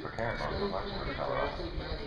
for Karen on the Luxembourg, Colorado.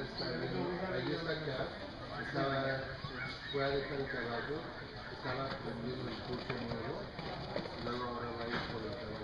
está ahí está acá, estaba fue a dejar el caballo, estaba aprendiendo el curso nuevo, luego ahora va a ir por el caballo.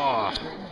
off.